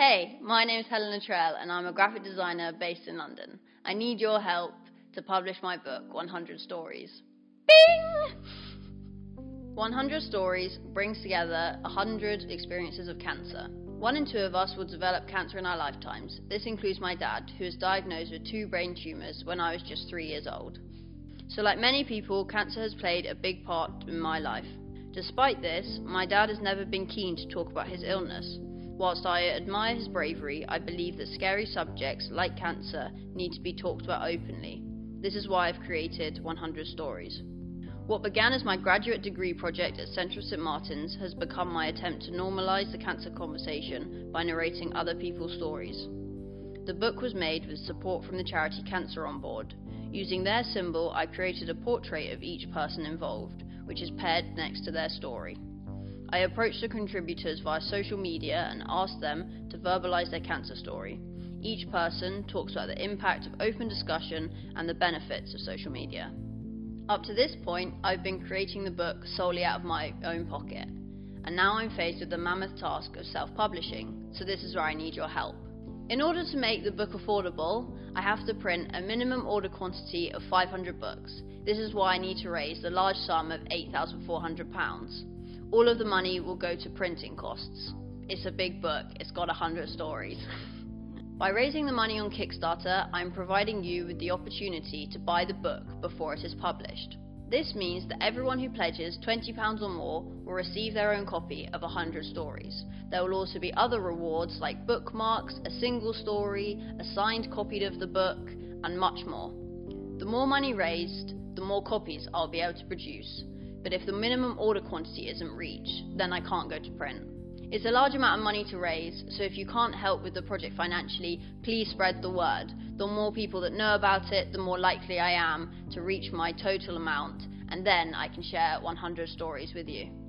Hey, my name is Helena Traill and I'm a graphic designer based in London. I need your help to publish my book, 100 Stories. Bing! 100 Stories brings together 100 experiences of cancer. One in two of us will develop cancer in our lifetimes. This includes my dad, who was diagnosed with two brain tumours when I was just three years old. So, like many people, cancer has played a big part in my life. Despite this, my dad has never been keen to talk about his illness. Whilst I admire his bravery, I believe that scary subjects like cancer need to be talked about openly. This is why I've created 100 Stories. What began as my graduate degree project at Central St Martin's has become my attempt to normalise the cancer conversation by narrating other people's stories. The book was made with support from the charity Cancer on Board. Using their symbol, I created a portrait of each person involved, which is paired next to their story. I approached the contributors via social media and asked them to verbalise their cancer story. Each person talks about the impact of open discussion and the benefits of social media. Up to this point, I've been creating the book solely out of my own pocket, and now I'm faced with the mammoth task of self publishing, so this is where I need your help. In order to make the book affordable, I have to print a minimum order quantity of 500 books. This is why I need to raise the large sum of £8,400. All of the money will go to printing costs. It's a big book, it's got 100 stories. By raising the money on Kickstarter, I'm providing you with the opportunity to buy the book before it is published. This means that everyone who pledges £20 or more will receive their own copy of 100 stories. There will also be other rewards like bookmarks, a single story, a signed copy of the book, and much more. The more money raised, the more copies I'll be able to produce. But if the minimum order quantity isn't reached, then I can't go to print. It's a large amount of money to raise, so if you can't help with the project financially, please spread the word. The more people that know about it, the more likely I am to reach my total amount, and then I can share 100 stories with you.